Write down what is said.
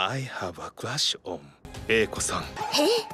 I have a crush on 英子さんえ